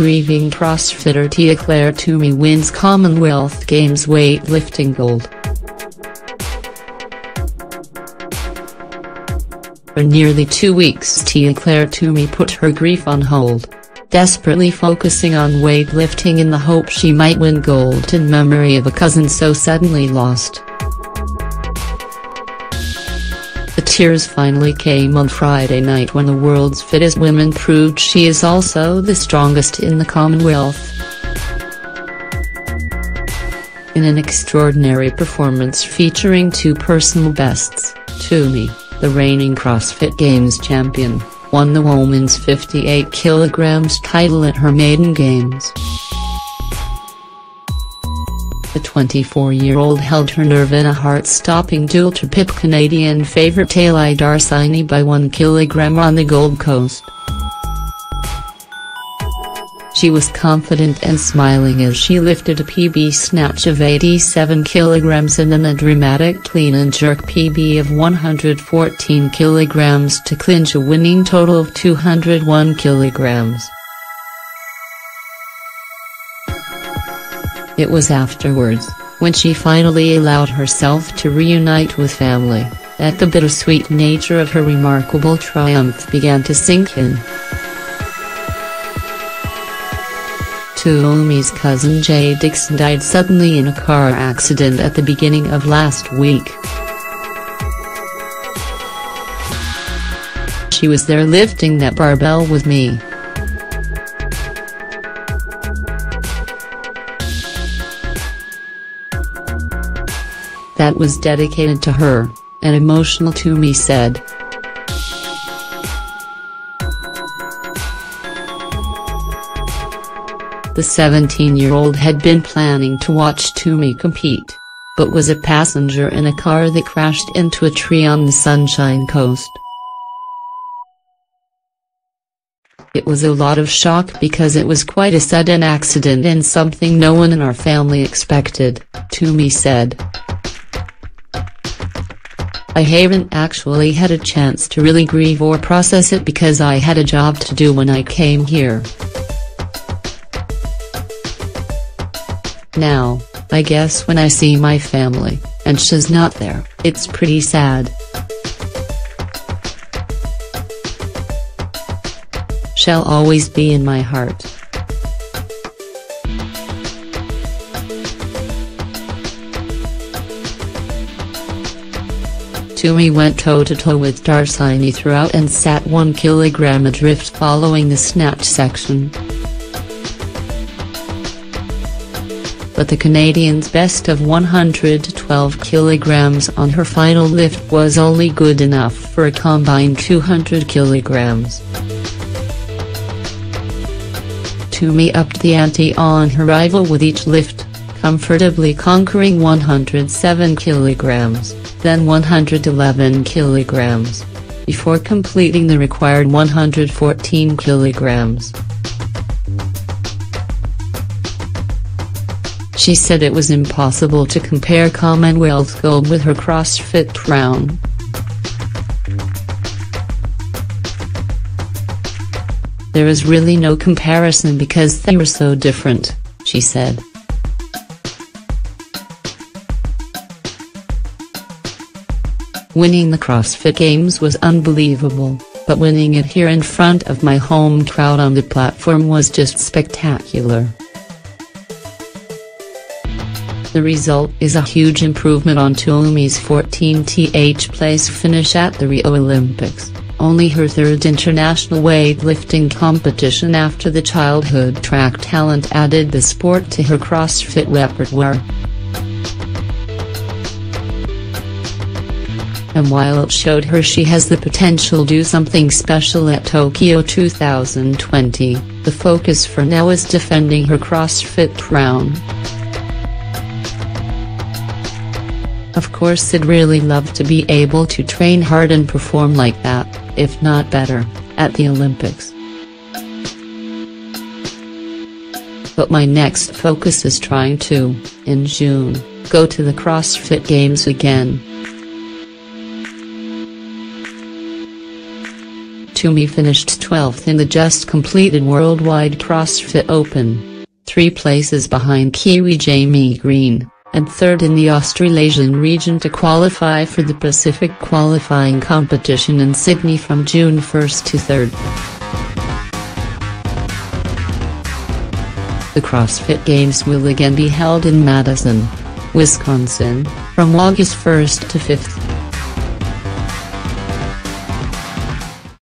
grieving CrossFitter Tia Clair Toomey wins Commonwealth Games weightlifting gold. For nearly two weeks Tia Clair Toomey put her grief on hold, desperately focusing on weightlifting in the hope she might win gold in memory of a cousin so suddenly lost. Tears finally came on Friday night when the world's fittest woman proved she is also the strongest in the Commonwealth. In an extraordinary performance featuring two personal bests, Toomey, the reigning CrossFit Games champion, won the women's 58 kg title at her maiden games. The 24-year-old held her nerve in a heart-stopping duel to pip Canadian favourite Tali Darsigny by 1 kg on the Gold Coast. She was confident and smiling as she lifted a PB snatch of 87 kg and then a dramatic clean and jerk PB of 114 kg to clinch a winning total of 201 kg. It was afterwards, when she finally allowed herself to reunite with family, that the bittersweet nature of her remarkable triumph began to sink in. Toomey's cousin Jay Dixon died suddenly in a car accident at the beginning of last week. She was there lifting that barbell with me. That was dedicated to her, and emotional Toomey said. The 17-year-old had been planning to watch Toomey compete, but was a passenger in a car that crashed into a tree on the Sunshine Coast. It was a lot of shock because it was quite a sudden accident and something no one in our family expected, Toomey said. I haven't actually had a chance to really grieve or process it because I had a job to do when I came here. Now, I guess when I see my family, and she's not there, it's pretty sad. She'll always be in my heart. Toomey went toe-to-toe -to -toe with Darsigny throughout and sat 1 kg adrift following the snatch section. but the Canadian's best of 112 kg on her final lift was only good enough for a combined 200 kg. Toomey upped the ante on her rival with each lift, comfortably conquering 107 kg, then 111 kg, before completing the required 114 kg. She said it was impossible to compare Commonwealth gold with her CrossFit crown. There is really no comparison because they are so different, she said. Winning the CrossFit Games was unbelievable, but winning it here in front of my home crowd on the platform was just spectacular. The result is a huge improvement on Toomey's 14th place finish at the Rio Olympics, only her third international weightlifting competition after the childhood track talent added the sport to her CrossFit repertoire. While it showed her she has the potential to do something special at Tokyo 2020, the focus for now is defending her CrossFit crown. Of course I'd really love to be able to train hard and perform like that, if not better, at the Olympics. But my next focus is trying to, in June, go to the CrossFit Games again. Toomey finished 12th in the just completed Worldwide CrossFit Open. Three places behind Kiwi Jamie Greene, and third in the Australasian region to qualify for the Pacific qualifying competition in Sydney from June 1 to 3. The CrossFit Games will again be held in Madison, Wisconsin, from August 1 to 5.